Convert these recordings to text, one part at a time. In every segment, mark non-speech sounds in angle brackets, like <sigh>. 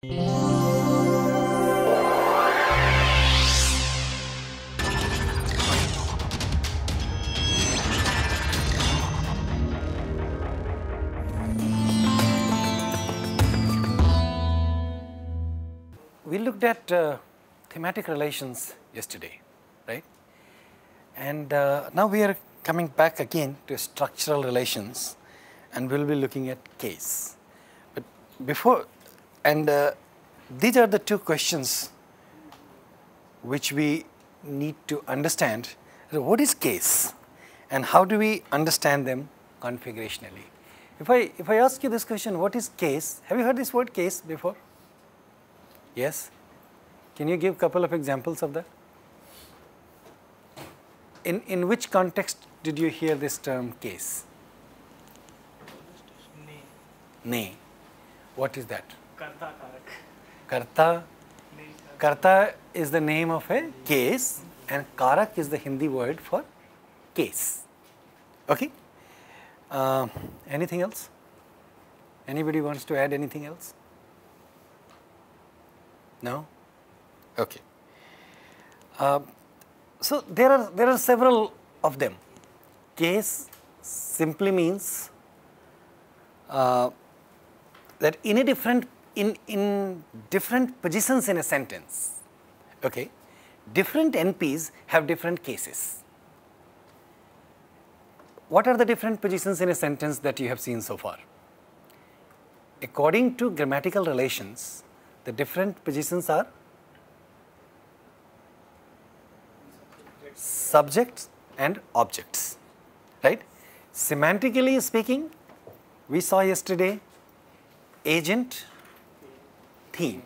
We looked at uh, thematic relations yesterday, right? And uh, now we are coming back again to structural relations and we'll be looking at case. But before, and uh, these are the two questions which we need to understand. So what is case and how do we understand them configurationally? If I, if I ask you this question, what is case? Have you heard this word case before? Yes? Can you give a couple of examples of that? In, in which context did you hear this term case? Nay. What is that? Karta Karak. Karta. Karta is the name of a case and Karak is the Hindi word for case. Okay? Uh, anything else? Anybody wants to add anything else? No? Okay. Uh, so there are there are several of them. Case simply means uh, that in a different in in different positions in a sentence, okay, different NPs have different cases. What are the different positions in a sentence that you have seen so far? According to grammatical relations, the different positions are subjects and objects, right? Semantically speaking, we saw yesterday agent, theme,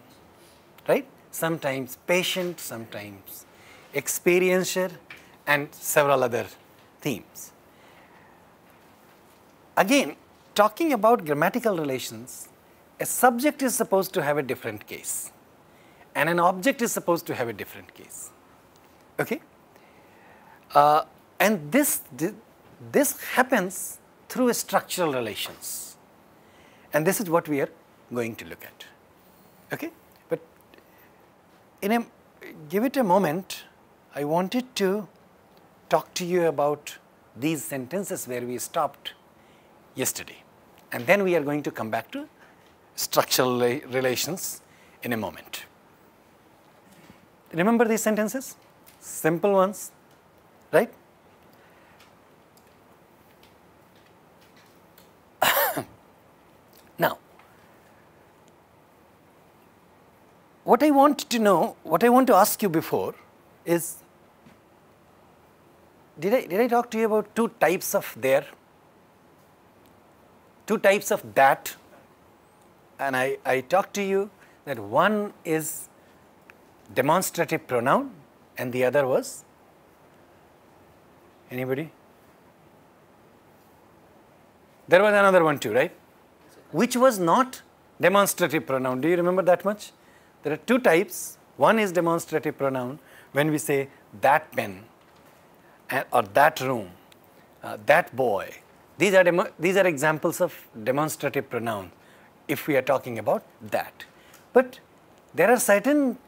right? Sometimes patient, sometimes experiencer and several other themes. Again, talking about grammatical relations, a subject is supposed to have a different case and an object is supposed to have a different case. Okay? Uh, and this, this happens through structural relations. And this is what we are going to look at. Okay? But in a, give it a moment, I wanted to talk to you about these sentences where we stopped yesterday. And then we are going to come back to structural relations in a moment. Remember these sentences? Simple ones, right? What I want to know, what I want to ask you before is, did I, did I talk to you about two types of there? Two types of that? And I, I talked to you that one is demonstrative pronoun and the other was anybody there was another one too right which was not demonstrative pronoun do you remember that much there are two types one is demonstrative pronoun when we say that pen or that room uh, that boy these are these are examples of demonstrative pronoun if we are talking about that but there are certain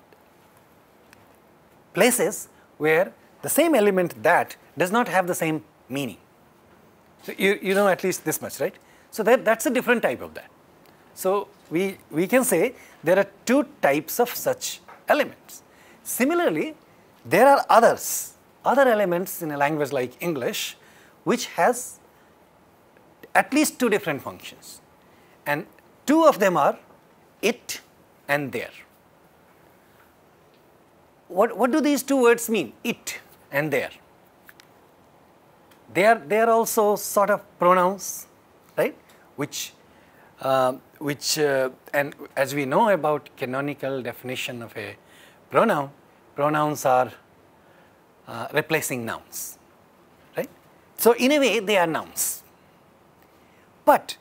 places where the same element that does not have the same meaning. So you, you know at least this much, right? So that, that's a different type of that. So we, we can say there are two types of such elements. Similarly, there are others, other elements in a language like English, which has at least two different functions. And two of them are it and there what, what do these two words mean? It and there. They are, they are also sort of pronouns, right? Which, uh, which uh, and as we know about canonical definition of a pronoun, pronouns are uh, replacing nouns, right? So in a way, they are nouns. But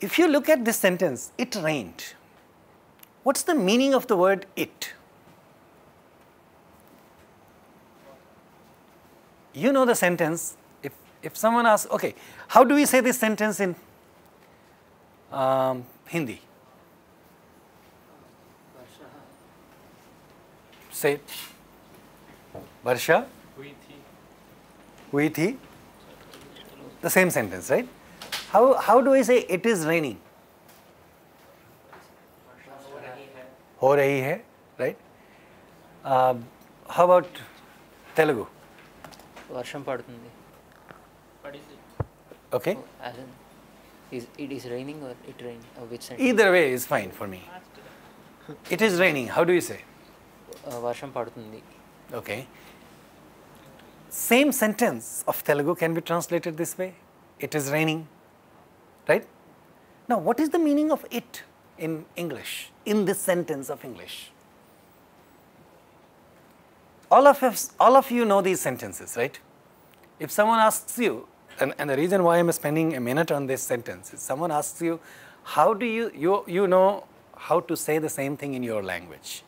if you look at this sentence, it rained. What's the meaning of the word it? you know the sentence, if, if someone asks, okay, how do we say this sentence in um, Hindi? Say it. Varsha, hui thi. The same sentence, right? How, how do I say it is raining? हो रही है right uh, how about telugu వర్షం పడుతుంది okay as in Is it is raining or it rain? Or which sentence? Either way is fine for me. it is raining. How do you say? Uh, Varsham padutundi. Okay. Same sentence of Telugu can be translated this way. It is raining. Right? Now, what is the meaning of it in English, in this sentence of English? All of, us, all of you know these sentences, right? If someone asks you, and, and the reason why i'm spending a minute on this sentence is someone asks you how do you you you know how to say the same thing in your language?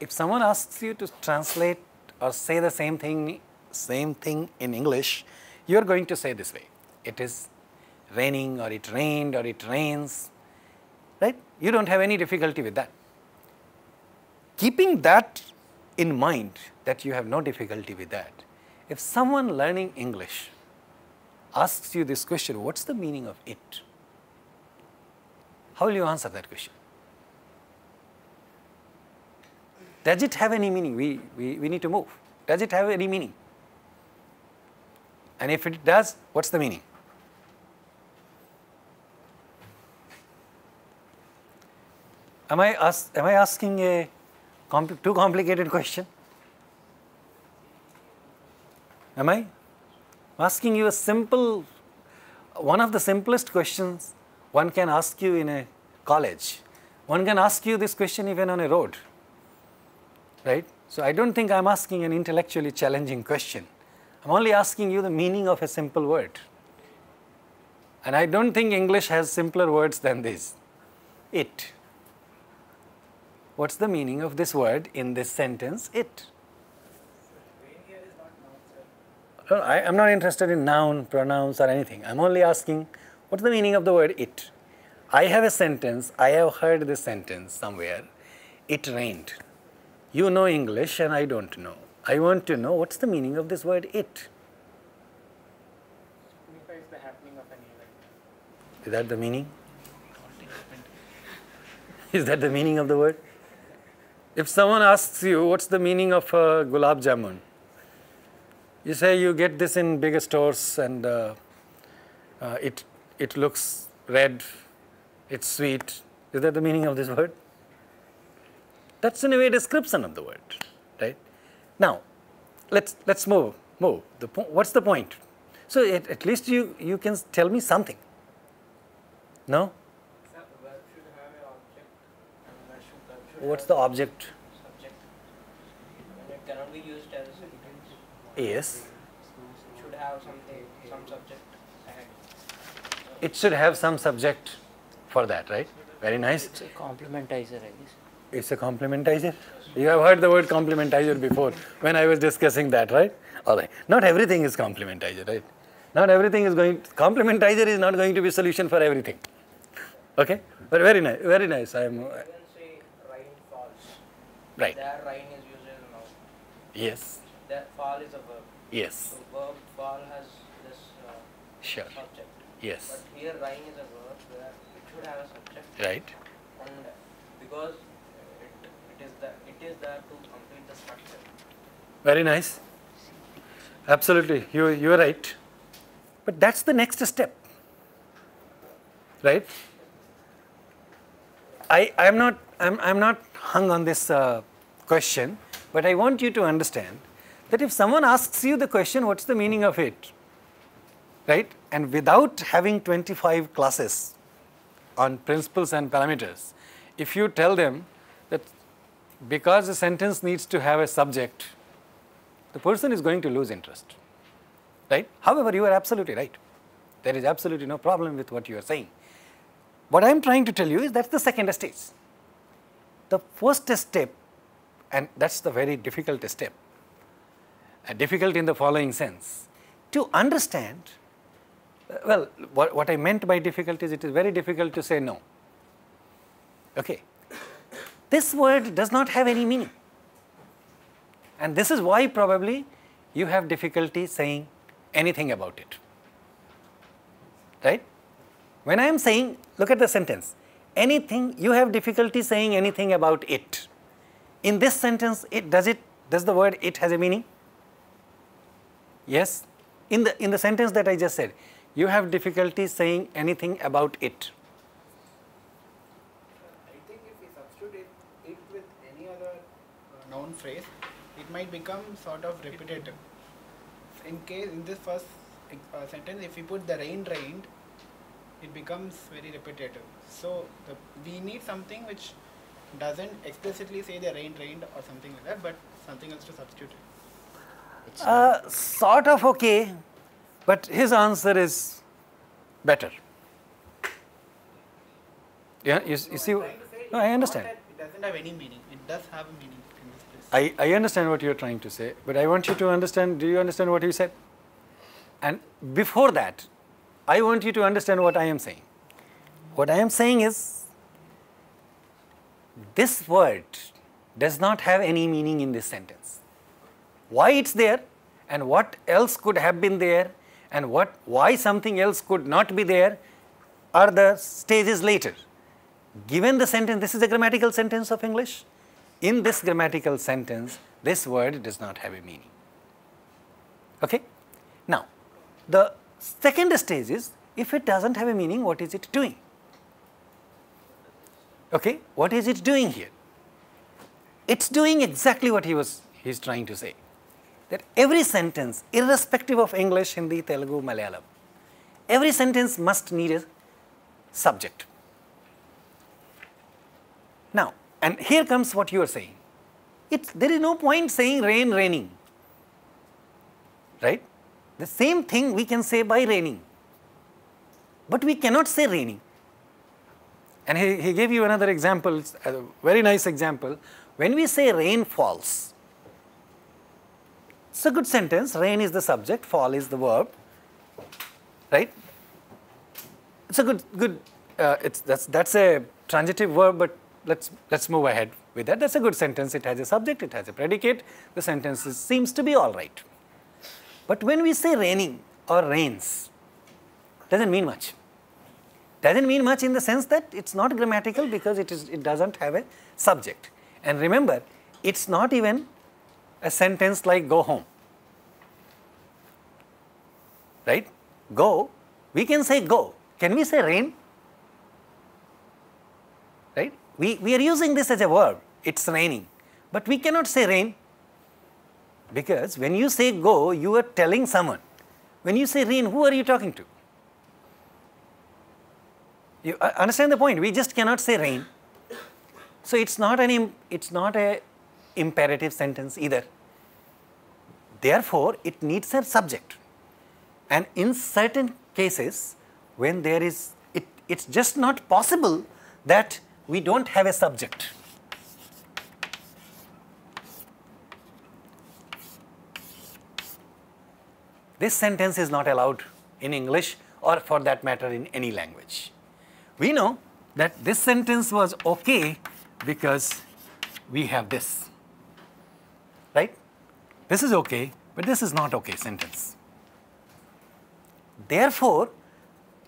If someone asks you to translate or say the same thing same thing in english you are going to say this way. It is raining or it rained or it rains right? You don't have any difficulty with that. Keeping that in mind that you have no difficulty with that. If someone learning english asks you this question what's the meaning of it how will you answer that question does it have any meaning? We, we, we need to move. Does it have any meaning? And if it does, what's the meaning? Am I, ask, am I asking a compl- too complicated question? Am I? Asking you a simple, one of the simplest questions one can ask you in a college. One can ask you this question even on a road right? So I don't think I'm asking an intellectually challenging question. I'm only asking you the meaning of a simple word. And I don't think English has simpler words than this. It. What's the meaning of this word in this sentence? It. No, I, am not interested in noun, pronouns, or anything. I'm only asking what's the meaning of the word it. I have a sentence, I have heard this sentence somewhere. It rained. You know English and I don't know. I want to know what's the meaning of this word it. signifies the happening of an event. Is that the meaning? Is that the meaning of the word? If someone asks you what's the meaning of uh, gulab jamun, you say you get this in bigger stores and uh, uh, it, it looks red, it's sweet. Is that the meaning of this <laughs> word? That's in a way a description of the word, right? Now, let's let's move move. The what's the point? So at, at least you you can tell me something. No? What's the object? subject. And it cannot be used. Yes. It should have something, some subject ahead. It should have some subject for that, right? Very nice. it's a complementizer I guess It's a complementizer. You have heard the word complementizer before when I was discussing that, right? All right. Not everything is complementizer, right? Not everything is going. Complementizer is not going to be solution for everything. Okay. But very nice. Very nice. I am can say rain falls. right. There rain is used as a noun. Yes. That fall is a verb. Yes. So verb fall has this uh, Sure. subject. Yes. But here rain is a verb where it should have a subject. Right. And because it, it is the it is there to complete the structure. Very nice. Absolutely. You you are right. But that's the next step. Right? I, I'm not I'm, I'm not hung on this uh, question, but I want you to understand that if someone asks you the question, what's the meaning of it? Right? And without having 25 classes on principles and parameters, if you tell them that because a sentence needs to have a subject, the person is going to lose interest. Right? However, you are absolutely right. There is absolutely no problem with what you are saying. What I am trying to tell you is that's the second stage. The first step, and that's the very difficult step, difficult in the following sense, to understand, uh, well, what, what I meant by difficult is it is very difficult to say no. Okay. this word does not have any meaning. And this is why probably you have difficulty saying anything about it. Right? When I am saying, look at the sentence, anything, you have difficulty saying anything about it. In this sentence, it does it, does the word it has a meaning? Yes? In the, in the sentence that I just said, you have difficulty saying anything about it. I think if we substitute it, it with any other uh, noun phrase, it might become sort of repetitive. In case in this first uh, sentence, if we put the rain rained, it becomes very repetitive. So the, we need something which doesn't explicitly say the rain rained or something like that, but something else to substitute it. Uh, sort of okay, but his answer is better. Yeah, you, you see, to say no, I understand. It doesn't have any meaning. It does have a meaning in this place. I, I understand what you're trying to say, but I want you to understand, do you understand what you said? And before that, I want you to understand what I am saying. What I am saying is, this word does not have any meaning in this sentence. Why it's there and what else could have been there and what, why something else could not be there are the stages later. Given the sentence, this is a grammatical sentence of English. In this grammatical sentence, this word does not have a meaning. Okay? Now, the second stage is if it doesn't have a meaning, what is it doing? Okay? What is it doing here? It's doing exactly what he was he's trying to say. That every sentence, irrespective of English, Hindi, Telugu, Malayalam, every sentence must need a subject. Now, and here comes what you are saying. It's, there is no point saying rain, raining. Right? The same thing we can say by raining. But we cannot say raining. And he, he gave you another example, a very nice example. When we say rain falls, it's a good sentence. Rain is the subject, fall is the verb. Right? It's a good, good. Uh, it's that's that's a transitive verb, but let's let's move ahead with that. That's a good sentence. It has a subject, it has a predicate. The sentence is, seems to be all right. But when we say raining or rains, doesn't mean much. Doesn't mean much in the sense that it's not grammatical because it is it doesn't have a subject. And remember, it's not even a sentence like go home. Right? Go, we can say go. Can we say rain? Right? We, we are using this as a verb. It's raining. But we cannot say rain because when you say go, you are telling someone. When you say rain, who are you talking to? You uh, understand the point? We just cannot say rain. So it's not an it's not a imperative sentence either. Therefore, it needs a subject. And in certain cases, when there is it, it's just not possible that we don't have a subject. This sentence is not allowed in English or for that matter in any language. We know that this sentence was okay because we have this. Right? This is okay, but this is not okay sentence. Therefore,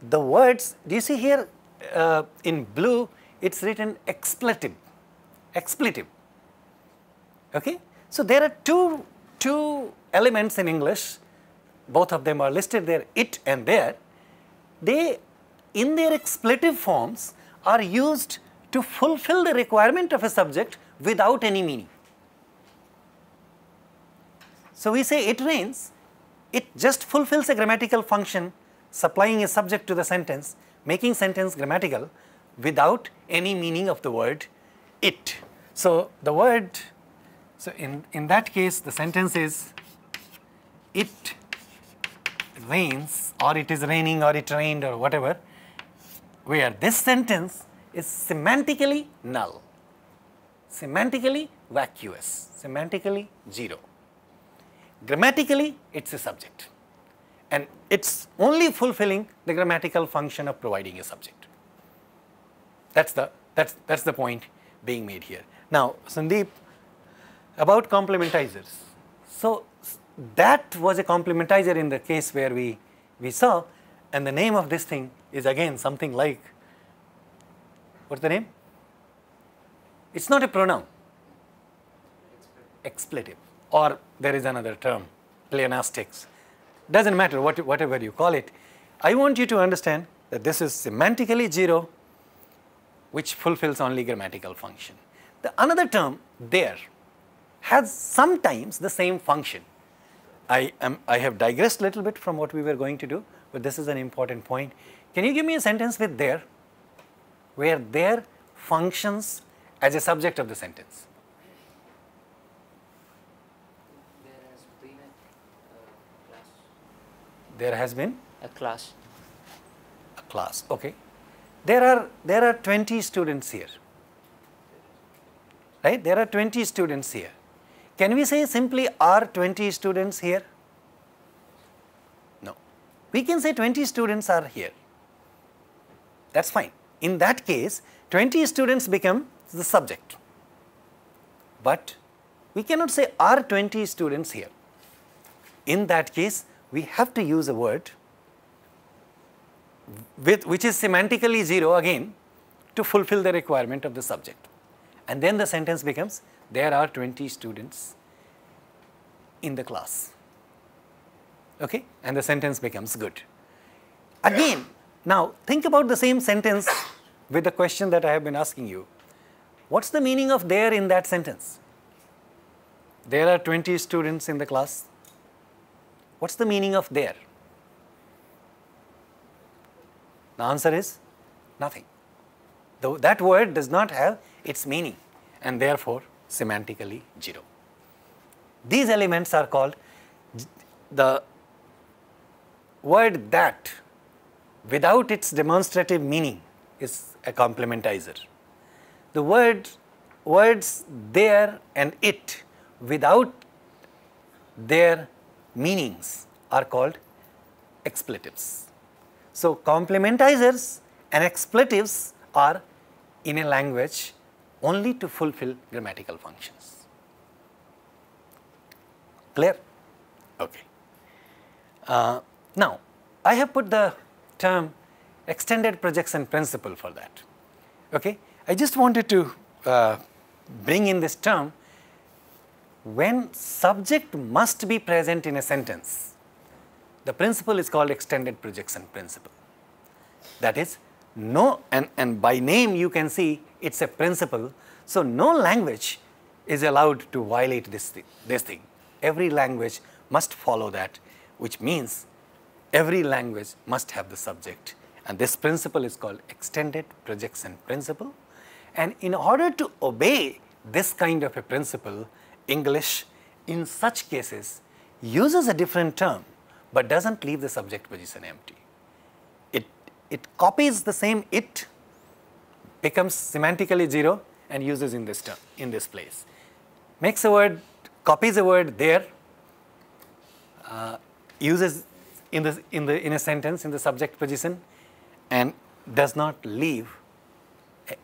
the words, do you see here uh, in blue, it's written expletive, expletive. Okay? So there are two, two elements in English, both of them are listed there, it and there. They, in their expletive forms, are used to fulfill the requirement of a subject without any meaning. So we say it rains, it just fulfills a grammatical function, supplying a subject to the sentence, making sentence grammatical without any meaning of the word it. So the word, so in, in that case, the sentence is it rains or it is raining or it rained or whatever, where this sentence is semantically null, semantically vacuous, semantically zero. Grammatically, it's a subject. And it's only fulfilling the grammatical function of providing a subject. That's the, that's, that's the point being made here. Now, Sandeep, about complementizers. So, that was a complementizer in the case where we, we saw, and the name of this thing is again something like, what's the name? It's not a pronoun, expletive, or there is another term, pleonastics. Doesn't matter what, whatever you call it. I want you to understand that this is semantically zero, which fulfills only grammatical function. The another term there has sometimes the same function. I, am, I have digressed a little bit from what we were going to do, but this is an important point. Can you give me a sentence with there, where there functions as a subject of the sentence? There has been a uh, class. There has been A class. a class, okay. There are, there are 20 students here, right? There are 20 students here. Can we say simply are 20 students here? No. We can say 20 students are here. That's fine. In that case, 20 students become the subject. But we cannot say are 20 students here. In that case, we have to use a word with, which is semantically zero again to fulfill the requirement of the subject. And then the sentence becomes there are 20 students in the class. Okay? And the sentence becomes good. Again, now think about the same sentence with the question that I have been asking you. What's the meaning of there in that sentence? There are 20 students in the class. What's the meaning of there? The answer is nothing. Though that word does not have its meaning and therefore semantically zero. These elements are called the word that without its demonstrative meaning is a complementizer. The word words there and it without their meanings are called expletives. So, complementizers and expletives are in a language only to fulfill grammatical functions. Clear? Okay. Uh, now, I have put the term extended projection principle for that. Okay? I just wanted to uh, bring in this term when subject must be present in a sentence. The principle is called extended projection principle. That is, no, and, and by name you can see it's a principle. So, no language is allowed to violate this, thi- this thing. Every language must follow that, which means every language must have the subject. And this principle is called extended projection principle. And in order to obey this kind of a principle, English in such cases uses a different term but doesn't leave the subject position empty. It, it copies the same it, becomes semantically zero and uses in this term, in this place. Makes a word, copies a word there, uh, uses in, the, in, the, in a sentence in the subject position and does not leave,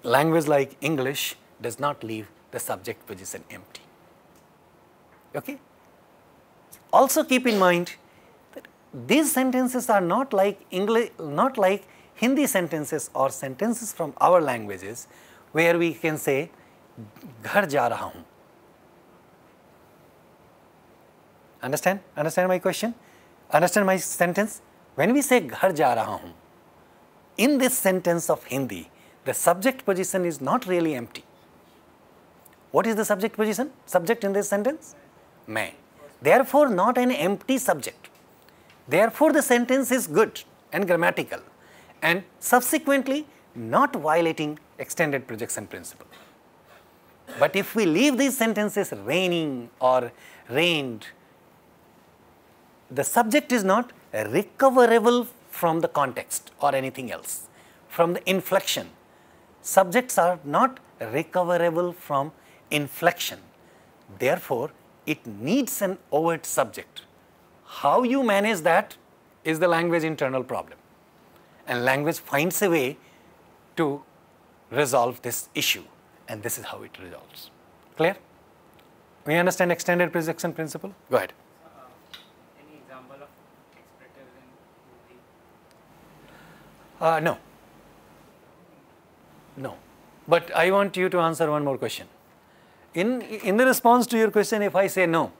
language like English does not leave the subject position empty. Okay? Also keep in mind that these sentences are not like English, not like Hindi sentences or sentences from our languages where we can say घर जा रहा हूँ Understand? Understand my question? Understand my sentence? When we say घर जा रहा हूँ, in this sentence of Hindi, the subject position is not really empty. What is the subject position? Subject in this sentence? मैं. Therefore, not an empty subject. Therefore, the sentence is good and grammatical and subsequently not violating extended projection principle. But if we leave these sentences raining or rained, the subject is not recoverable from the context or anything else, from the inflection. Subjects are not recoverable from inflection. Therefore, it needs an overt subject. How you manage that is the language internal problem. And language finds a way to resolve this issue. and this is how it resolves. Clear? We understand extended projection principle? Go ahead. Uh, any example of in Uh, no. No. But I want you to answer one more question. In, in the response to your question, if I say no,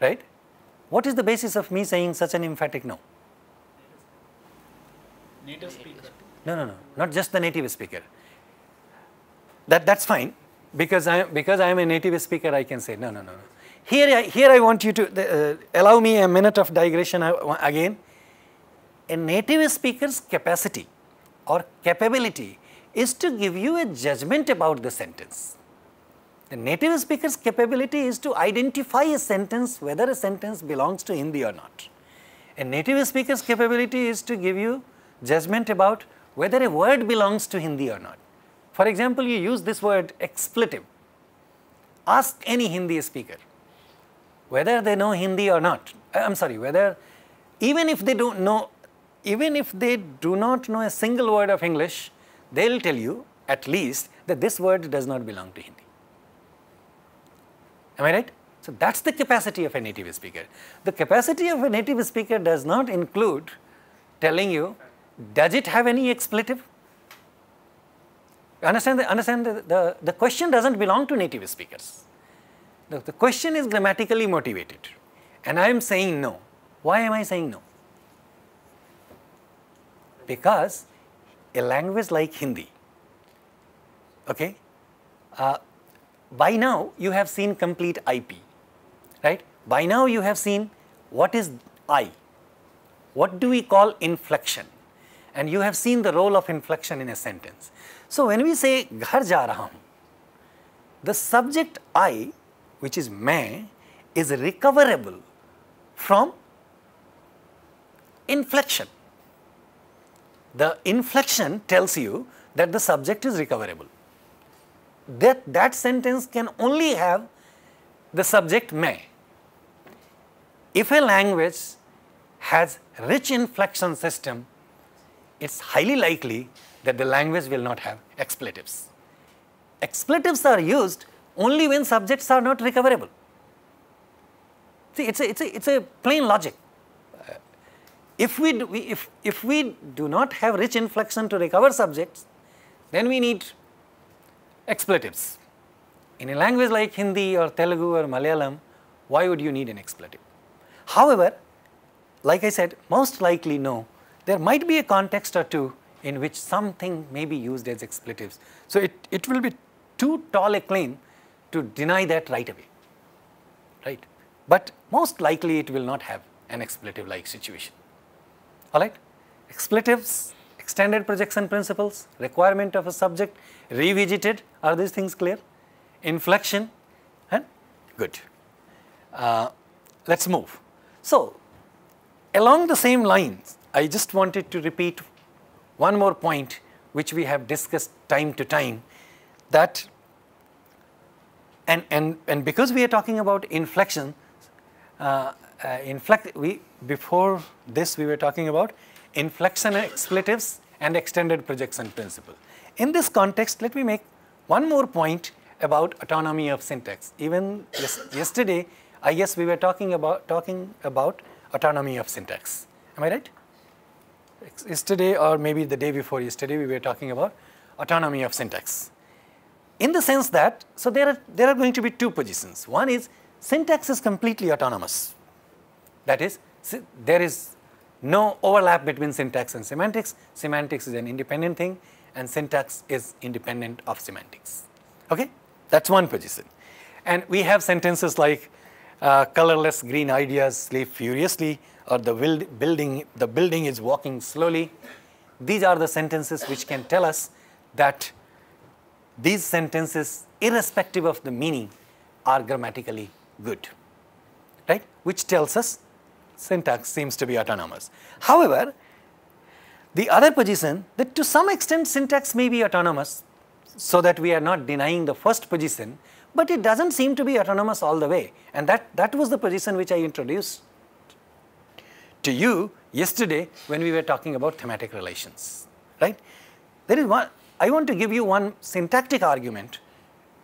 right? What is the basis of me saying such an emphatic no? Native speaker. No, no, no, not just the native speaker. That, that's fine because I, am because I am a native speaker, I can say no, no, no, no. Here, I, here I want you to uh, allow me a minute of digression uh, again. A native speaker's capacity or capability is to give you a judgment about the sentence. The native speaker's capability is to identify a sentence whether a sentence belongs to Hindi or not. A native speaker's capability is to give you judgment about whether a word belongs to Hindi or not. For example, you use this word expletive. Ask any Hindi speaker whether they know Hindi or not. Uh, I am sorry, whether even if they don't know, even if they do not know a single word of English, they will tell you at least that this word does not belong to Hindi. Am I right? So that's the capacity of a native speaker. The capacity of a native speaker does not include telling you, does it have any expletive? Understand the, understand the, the, the question doesn't belong to native speakers. The, the question is grammatically motivated and I am saying no. Why am I saying no? Because a language like Hindi, okay, uh, by now you have seen complete IP, right? By now you have seen what is I, what do we call inflection, and you have seen the role of inflection in a sentence. So when we say ghar ja raha hu, the subject I, which is मैं, is recoverable from inflection. The inflection tells you that the subject is recoverable that, that sentence can only have the subject may. If a language has rich inflection system, it's highly likely that the language will not have expletives. Expletives are used only when subjects are not recoverable. See, it's a, it's a, it's a plain logic. Uh, if, we do, we, if, if we do not have rich inflection to recover subjects, then we need expletives. In a language like Hindi or Telugu or Malayalam, why would you need an expletive? However, like I said, most likely no, there might be a context or two in which something may be used as expletives. So it, it will be too tall a claim to deny that right away, right? But most likely it will not have an expletive like situation, all right? Expletives, extended projection principles, requirement of a subject, revisited, are these things clear? Inflection, and good. Uh, let's move. So, along the same lines, I just wanted to repeat one more point which we have discussed time to time that and, and, and because we are talking about inflection, uh, uh, inflect, we, before this we were talking about inflection expletives and extended projection principle. In this context, let me make one more point about autonomy of syntax. Even yesterday, I guess we were talking about talking about autonomy of syntax. Am I right? Yesterday, or maybe the day before yesterday, we were talking about autonomy of syntax. In the sense that, so there are there are going to be two positions. One is syntax is completely autonomous. That is, there is no overlap between syntax and semantics. Semantics is an independent thing and syntax is independent of semantics. Okay, that's one position. And we have sentences like uh, colorless green ideas sleep furiously or the building, the building is walking slowly. These are the sentences which can tell us that these sentences, irrespective of the meaning, are grammatically good, right? Which tells us syntax seems to be autonomous. However, the other position that to some extent syntax may be autonomous so that we are not denying the first position, but it doesn't seem to be autonomous all the way. And that, that was the position which I introduced to you yesterday when we were talking about thematic relations, right? There is one, I want to give you one syntactic argument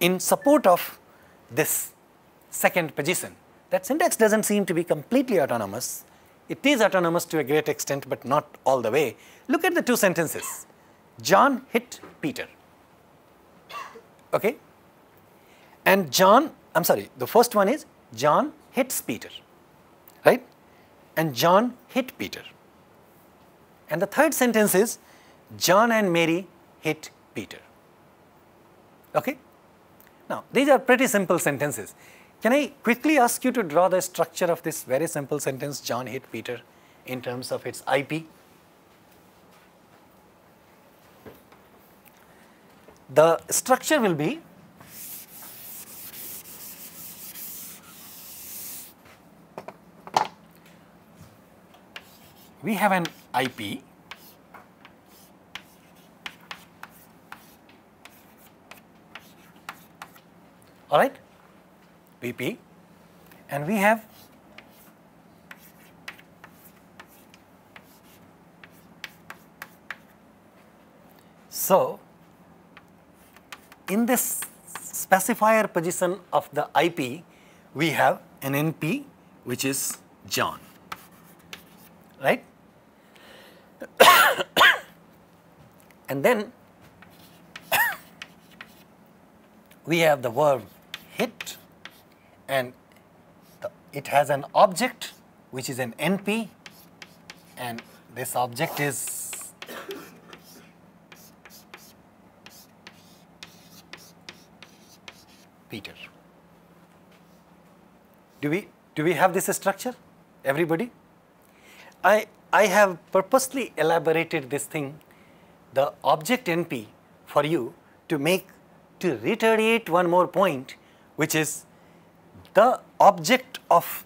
in support of this second position. That syntax doesn't seem to be completely autonomous. It is autonomous to a great extent, but not all the way. Look at the two sentences. John hit Peter. Okay? And John, I'm sorry, the first one is John hits Peter. Right? And John hit Peter. And the third sentence is John and Mary hit Peter. Okay? Now, these are pretty simple sentences. Can I quickly ask you to draw the structure of this very simple sentence, John hit Peter, in terms of its IP? The structure will be we have an IP all right PP and we have so in this specifier position of the IP we have an NP which is John. Right? <coughs> And then <coughs> we have the verb hit and the, it has an object which is an NP and this object is Peter. Do we, do we have this structure, everybody? I, I have purposely elaborated this thing, the object NP for you to make, to reiterate one more point, which is the object of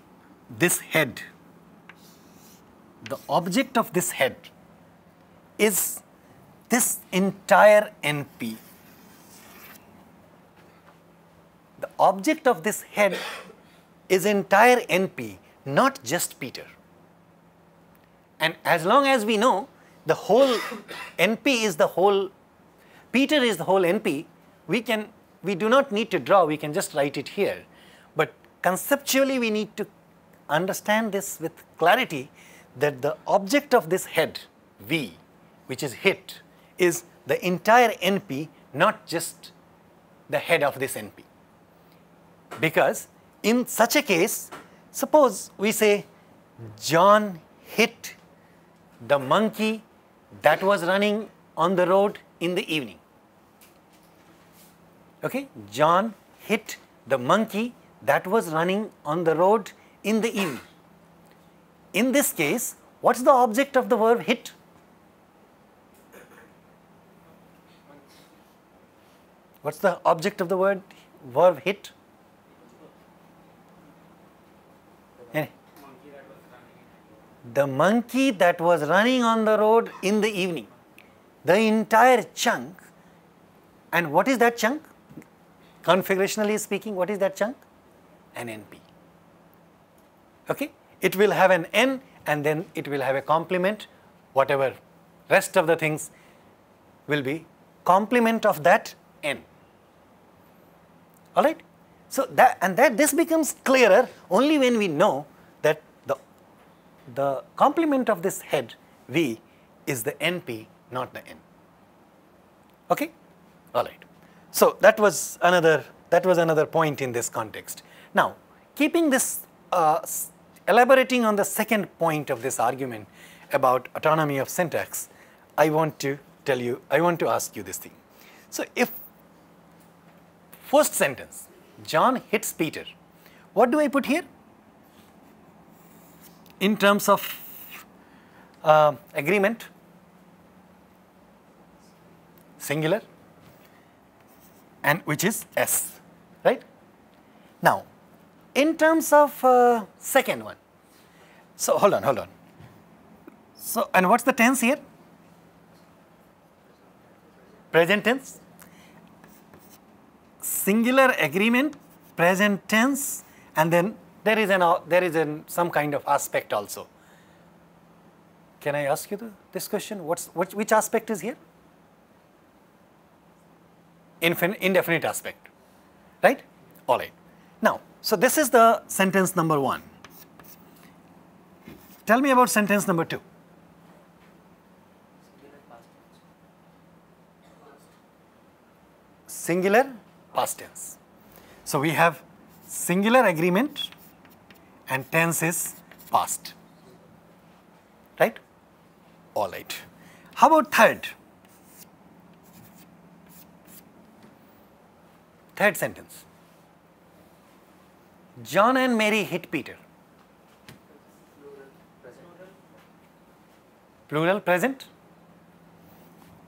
this head, the object of this head is this entire NP. The object of this head is entire NP, not just Peter. And as long as we know the whole NP is the whole, Peter is the whole NP, we can, we do not need to draw, we can just write it here. But conceptually we need to understand this with clarity that the object of this head, V, which is hit, is the entire NP, not just the head of this NP. Because in such a case, suppose we say John hit the monkey that was running on the road in the evening. Okay, John hit the monkey that was running on the road in the evening. In this case, what's the object of the verb hit? What's the object of the word verb hit? The monkey that was running on the road in the evening. The entire chunk. And what is that chunk? Configurationally speaking, what is that chunk? NP. Okay? It will have an N and then it will have a complement, whatever rest of the things will be complement of that N. All right? So that and that this becomes clearer only when we know that the the complement of this head V is the NP, not the N. Okay? All right. So that was another that was another point in this context. Now, keeping this uh, elaborating on the second point of this argument about autonomy of syntax, I want to tell you, I want to ask you this thing. So if first sentence, John hits Peter, what do I put here? In terms of uh, agreement, singular, and which is S, right? Now, in terms of uh, second one, so hold on, hold on. So, and what's the tense here? Present tense. Singular agreement, present tense, and then there is an uh, there is an some kind of aspect also. Can I ask you the, this question? What's which, which aspect is here? infin- indefinite aspect, right? All right. Now, so this is the sentence number one. Tell me about sentence number two. Singular past tense. So we have singular agreement and tense is past. Right? All right. How about third? Third sentence. John and Mary hit Peter. Plural present.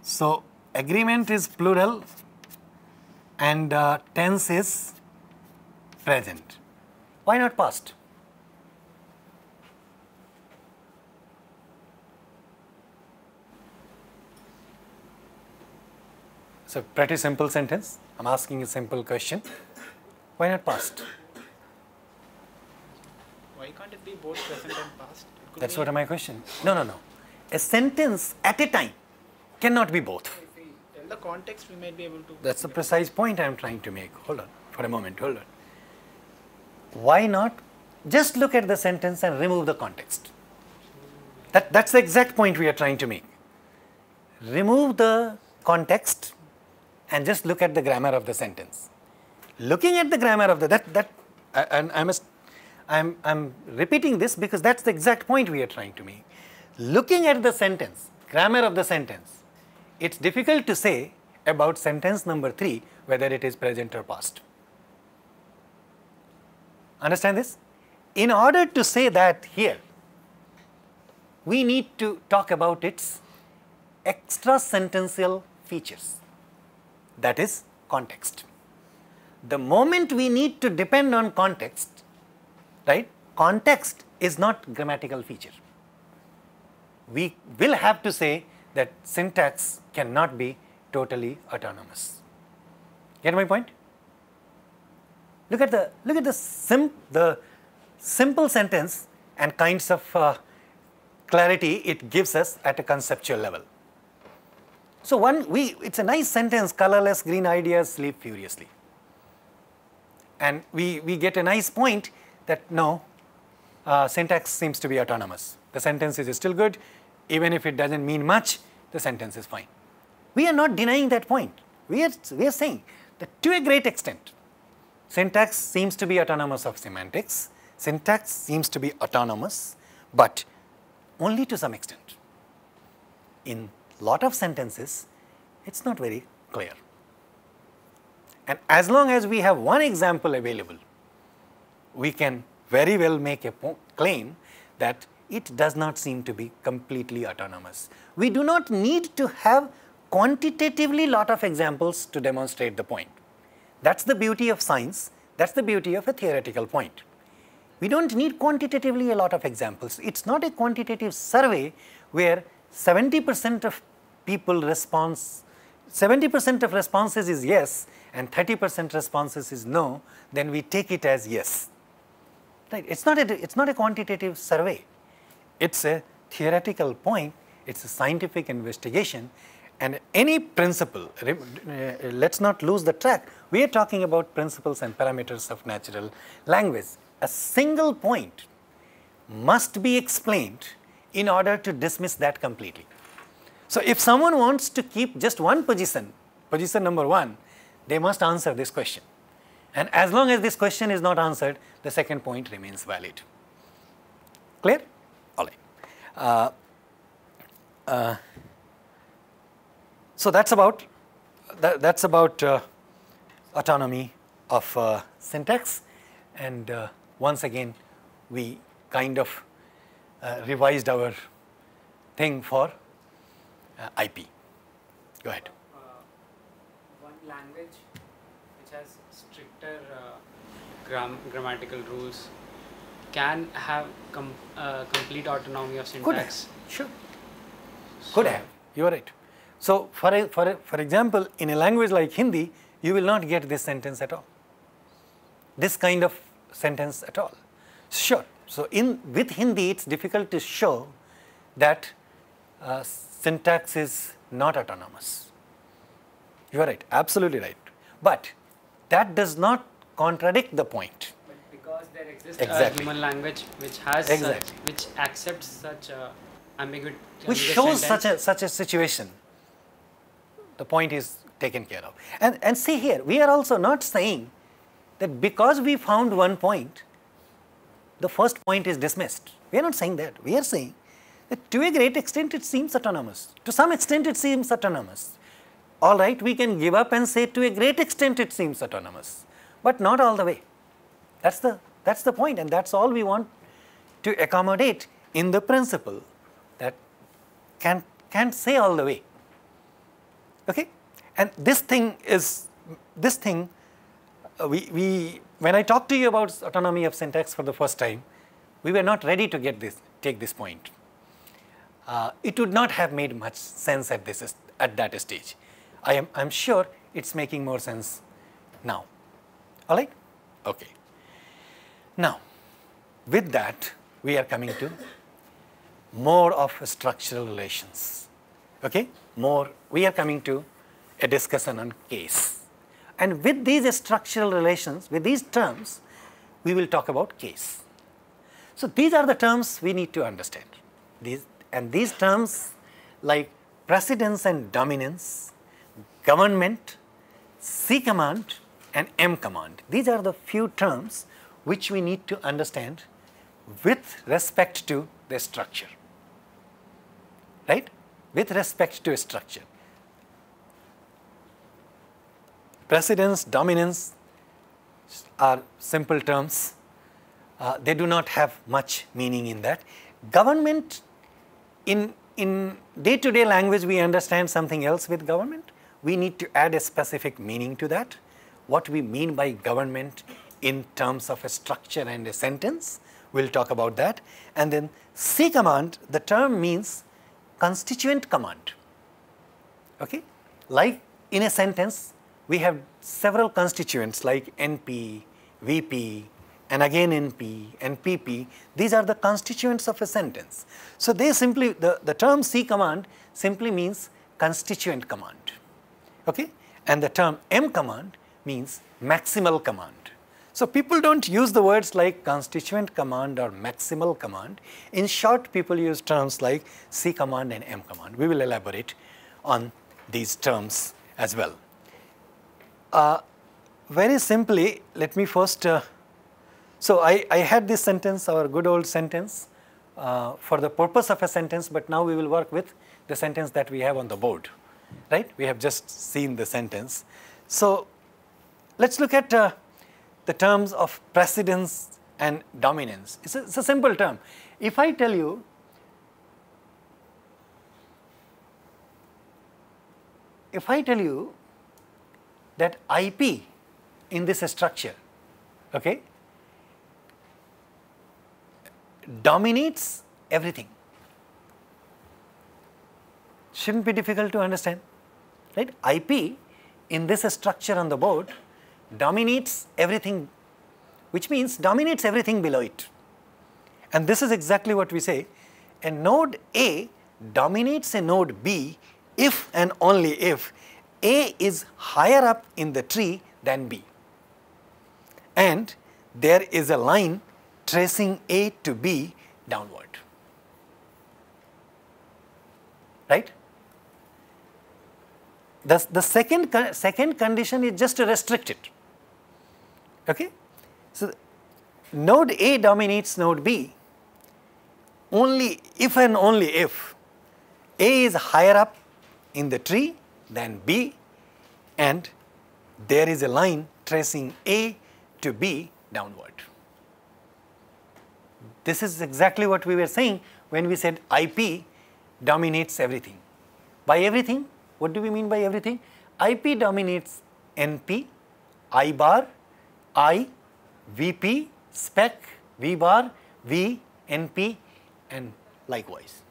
So agreement is plural and uh, tense is present. Why not past? So pretty simple sentence. I'm asking a simple question. Why not past? Why can't it be both present and past? That's what my question. No, no, no. A sentence at a time cannot be both. If we tell the context, we might be able to. That's the precise point I'm trying to make. Hold on for a moment. Hold on. Why not just look at the sentence and remove the context? That, that's the exact point we are trying to make. Remove the context and just look at the grammar of the sentence. Looking at the grammar of the that that I- and I must I'm I'm repeating this because that's the exact point we are trying to make. Looking at the sentence, grammar of the sentence, it's difficult to say about sentence number 3 whether it is present or past. Understand this? In order to say that here, we need to talk about its extra sentential features. That is context. The moment we need to depend on context, right? Context is not grammatical feature. We will have to say that syntax cannot be totally autonomous. Get my point? Look at the look at the sim the simple sentence and kinds of uh, clarity it gives us at a conceptual level. So one we it's a nice sentence colorless green ideas sleep furiously. And we, we get a nice point that no, uh, syntax seems to be autonomous. The sentence is still good, even if it doesn't mean much, the sentence is fine. We are not denying that point. We are, we are saying that to a great extent, syntax seems to be autonomous of semantics, syntax seems to be autonomous, but only to some extent. In lot of sentences, it's not very clear. And as long as we have one example available, we can very well make a claim that it does not seem to be completely autonomous. We do not need to have quantitatively lot of examples to demonstrate the point. That's the beauty of science, that's the beauty of a theoretical point. We don't need quantitatively a lot of examples. It's not a quantitative survey where 70% of people response, 70% of responses is yes and 30% responses is no, then we take it as yes. Right? It's not a, it's not a quantitative survey. It's a theoretical point, it's a scientific investigation and any principle, uh, let's not lose the track. We are talking about principles and parameters of natural language. A single point must be explained in order to dismiss that completely. So if someone wants to keep just one position, position number one, they must answer this question. And as long as this question is not answered, the second point remains valid. Clear? All right. Uh, uh, so that's about that, that's about uh, autonomy of uh, syntax, and uh, once again we kind of uh, revised our thing for IP. Go ahead. one language which has stricter uh, gram- grammatical rules can have com- uh, complete autonomy of Could syntax. Sure. Could have. You are right. So, for, a, for, a, for example, in a language like Hindi, you will not get this sentence at all. This kind of sentence at all. Sure. So, in with Hindi, it's difficult to show that uh, syntax is not autonomous. You are right, absolutely right. But that does not contradict the point. But because there exists Exactly. a human language which has Exactly. such, which accepts such uh, ambiguity, Which shows such a such a situation. The point is taken care of. And and see here, we are also not saying that because we found one point, the first point is dismissed. We are not saying that. We are saying that to a great extent it seems autonomous. To some extent it seems autonomous. All right, we can give up and say to a great extent it seems autonomous, but not all the way. That's the that's the point, and that's all we want to accommodate in the principle that can can't say all the way. Okay, and this thing is this thing. uh, we we when I talked to you about autonomy of syntax for the first time, we were not ready to get this take this point. Uh, it would not have made much sense at this at that stage. I am I'm sure it's making more sense now. All right? Okay. Now, with that, we are coming to more of structural relations. Okay? More, we are coming to a discussion on case. And with these structural relations, with these terms, we will talk about case. So these are the terms we need to understand. These, and these terms like precedence and dominance, government, C command and M command. These are the few terms which we need to understand with respect to the structure. Right? With respect to a structure. Precedence, dominance are simple terms. Uh, they do not have much meaning in that. Government, in, in day-to-day language, we understand something else with government. We need to add a specific meaning to that. What we mean by government in terms of a structure and a sentence, we'll talk about that. And then C command, the term means constituent command. Okay? Like in a sentence, we have several constituents like NP, VP, and again NP and PP. These are the constituents of a sentence. So they simply, the, the term C command simply means constituent command. Okay? And the term M command means maximal command. So people don't use the words like constituent command or maximal command. In short, people use terms like C command and M command. We will elaborate on these terms as well. Uh, very simply, let me first, uh, so I, I had this sentence, our good old sentence, uh, for the purpose of a sentence, but now we will work with the sentence that we have on the board, right? We have just seen the sentence. So let's look at uh, the terms of precedence and dominance. It's a, it's a simple term. If I tell you, if I tell you that IP in this structure, okay, dominates everything. Shouldn't be difficult to understand, right? IP in this structure on the board dominates everything, which means dominates everything below it. And this is exactly what we say. A node A dominates a node B if and only if A is higher up in the tree than B. And there is a line tracing A to B downward. Right? The, the second, second condition is just to restrict it. Okay? So, node A dominates node B only if and only if A is higher up in the tree than B and there is a line tracing A to B downward. This is exactly what we were saying when we said IP dominates everything. By everything, what do we mean by everything? IP dominates NP, I bar, I, VP, spec, V bar, V, NP, and likewise.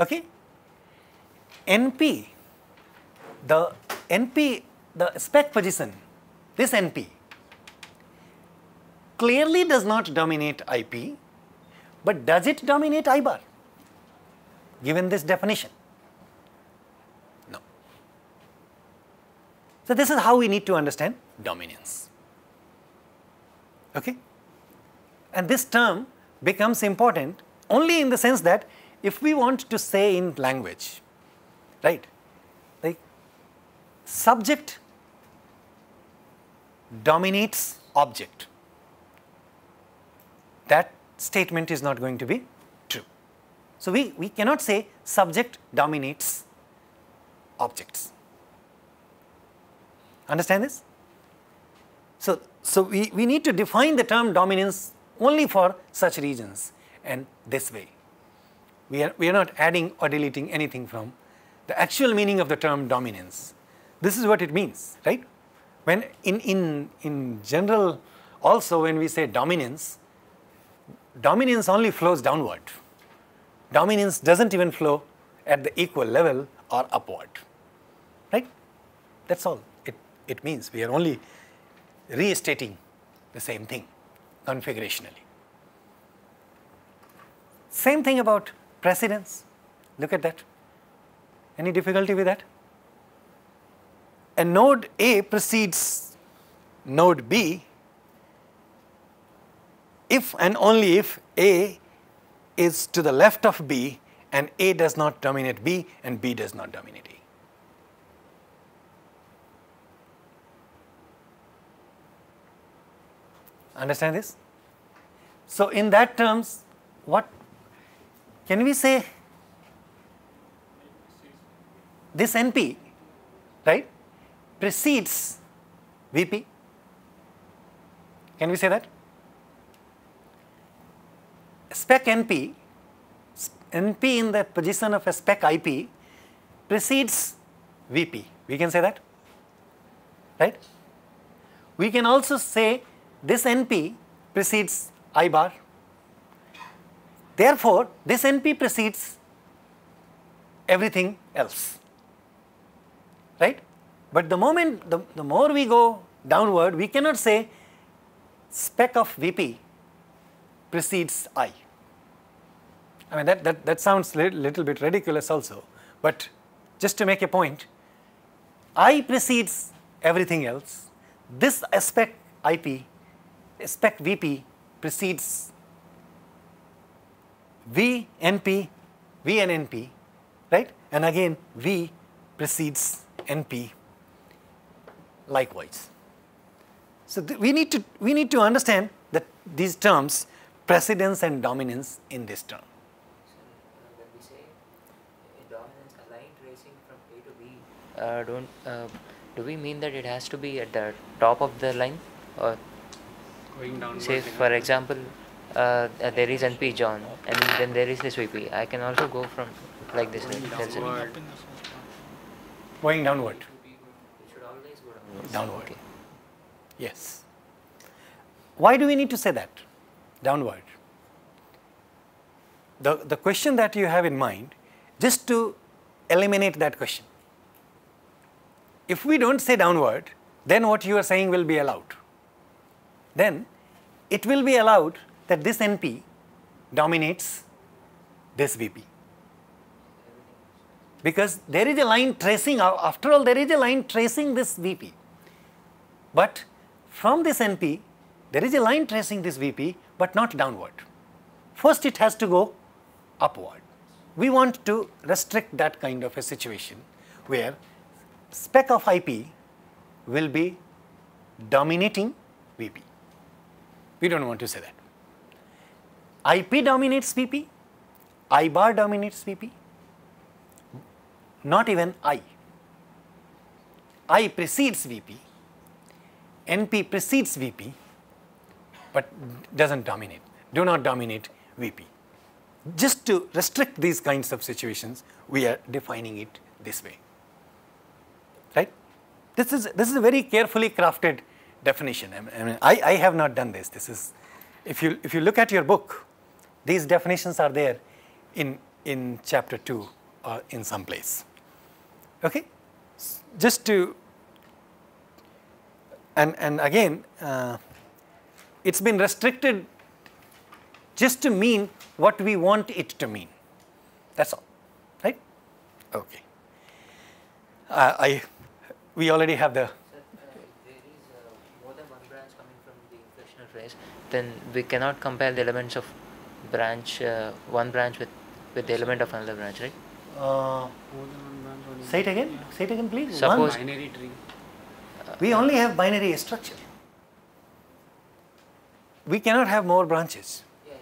Okay? NP, the NP, the spec position, this NP clearly does not dominate IP, but does it dominate I bar given this definition? So this is how we need to understand dominance. Okay? And this term becomes important only in the sense that if we want to say in language, right, like subject dominates object, that statement is not going to be true. So we, we cannot say subject dominates objects. Understand this? So, so we, we need to define the term dominance only for such regions and this way. We are, we are not adding or deleting anything from the actual meaning of the term dominance. This is what it means, right? When in, in, in general, also when we say dominance, dominance only flows downward. Dominance doesn't even flow at the equal level or upward, right? That's all it, means. We are only restating the same thing configurationally. Same thing about precedence. Look at that. Any difficulty with that? A node A precedes node B if and only if A is to the left of B and A does not dominate B and B does not dominate A. Understand this? So, in that terms, what can we say? This NP, right, precedes VP. Can we say that? Spec NP, NP in the position of a spec IP precedes VP. We can say that, right? We can also say this NP precedes I bar. Therefore, this NP precedes everything else, right? But the moment, the, the more we go downward, we cannot say spec of VP precedes I. I mean, that, that, that sounds a little, bit ridiculous also, but just to make a point, I precedes everything else. This spec IP spec VP precedes V NP, V NP, right? And again V precedes NP likewise. So we need to we need to understand that these terms precedence and dominance in this term. Uh, when we say dominance aligned tracing from A to B, don't uh, do we mean that it has to be at the top of the line, or. Say for example, uh, uh, there is NP John, and then there is this VP. I can also go from like this. right? That's it. downward. Up in the first one. Going downward. It should always go downwards. Downward. Okay. Yes. Why do we need to say that? Downward. The, the question that you have in mind, just to eliminate that question. If we don't say downward, then what you are saying will be allowed. Then it will be allowed that this NP dominates this VP. Because there is a line tracing, after all, there is a line tracing this VP. But from this NP, there is a line tracing this VP, but not downward. First, it has to go upward. We want to restrict that kind of a situation where spec of IP will be dominating VP. We don't want to say that. IP dominates VP, I bar dominates VP, not even I. I precedes VP, NP precedes VP, but doesn't dominate, do not dominate VP. Just to restrict these kinds of situations, we are defining it this way. Right? This is, this is a very carefully crafted definition. I mean, I, I have not done this. This is, if you, if you look at your book, these definitions are there in, in chapter 2 or in some place. Okay? Just to, and, and again, uh, it's been restricted just to mean what we want it to mean. That's all, right? Okay. Uh, I we already have the, Sir, uh, if there is uh, more than one branch coming from the inflectional phrase, then we cannot compare the elements of branch, uh, one branch with, with the element of another branch, right? uh, More than one branch say it again, say it again please. Suppose- One. Binary tree. We only have binary structure. We cannot have more branches. Yeah, yeah.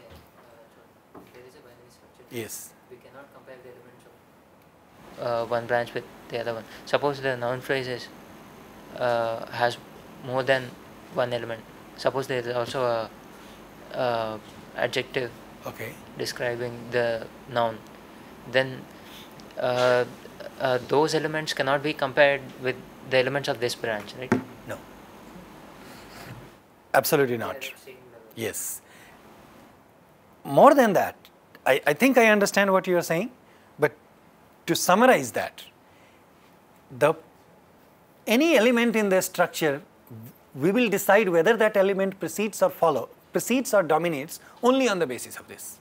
Uh, there is a binary structure. Yes. We cannot compare the elements of uh, one branch with the other one. Suppose the noun phrase is, uh, has more than one element. Suppose there is also a uh, adjective Okay. describing the noun, then uh, uh, those elements cannot be compared with the elements of this branch, right? No. Absolutely not. at same level. Yes. More than that, I, I think I understand what you are saying, but to summarize that, the any element in the structure, we will decide whether that element precedes or follow, precedes or dominates only on the basis of this.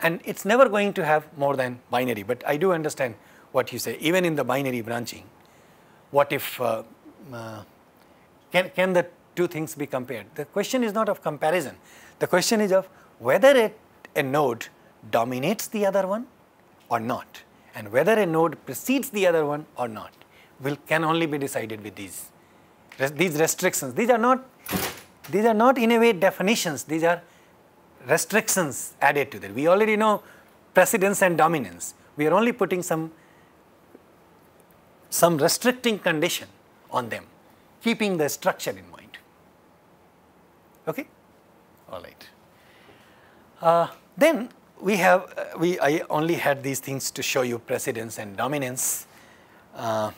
And it's never going to have more than binary, but I do understand what you say. Even in the binary branching, what if uh, uh, can, can the two things be compared? The question is not of comparison. The question is of whether a, a node dominates the other one or not, and whether a node precedes the other one or not, will can only be decided with these these restrictions. These are not these are not in a way definitions. These are restrictions added to that. We already know precedence and dominance. We are only putting some some restricting condition on them, keeping the structure in mind. Okay? All right. Uh, then we have, uh, we, I only had these things to show you precedence and dominance. Uh,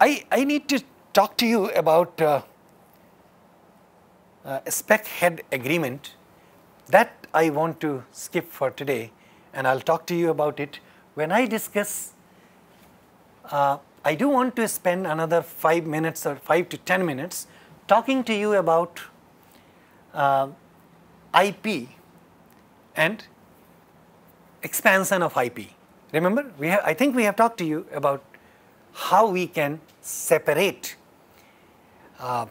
I, I need to talk to you about uh, uh, spec head agreement that I want to skip for today and I'll talk to you about it when I discuss. Uh, I do want to spend another five minutes or five to ten minutes talking to you about uh, IP and expansion of IP. Remember, we have, I think we have talked to you about how we can separate uh,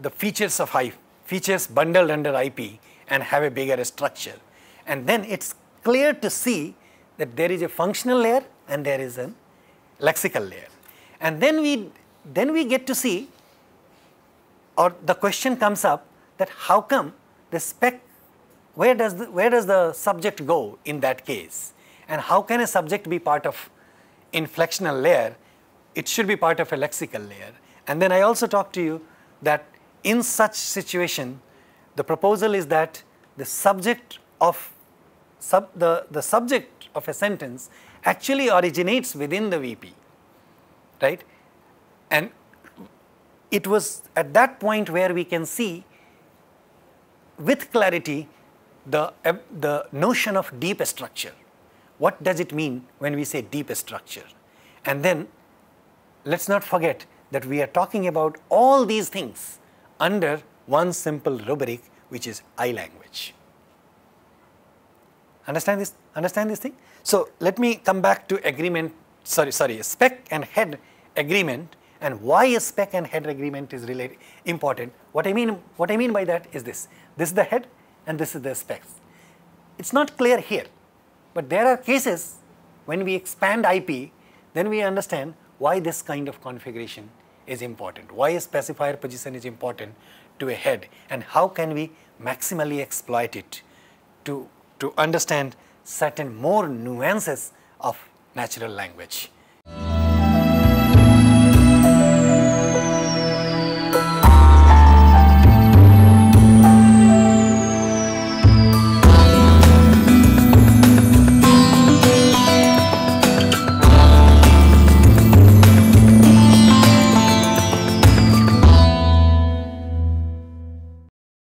the features of IP, features bundled under IP and have a bigger structure. And then it's clear to see that there is a functional layer and there is a lexical layer. And then we, then we get to see, or the question comes up that how come the spec, where does the, where does the subject go in that case? And how can a subject be part of inflectional layer? It should be part of a lexical layer. And then I also talked to you that in such situation, the proposal is that the subject of sub, the, the subject of a sentence actually originates within the VP, right? And it was at that point where we can see with clarity the, uh, the notion of deep structure. What does it mean when we say deep structure? And then let's not forget that we are talking about all these things under one simple rubric, which is I language. Understand this? Understand this thing? So let me come back to agreement. Sorry, sorry, spec and head agreement, and why a spec and head agreement is really important. What I mean, what I mean by that is this: this is the head, and this is the specs. It's not clear here, but there are cases when we expand IP, then we understand why this kind of configuration is important, why a specifier position is important to a head, and how can we maximally exploit it to, to understand certain more nuances of natural language.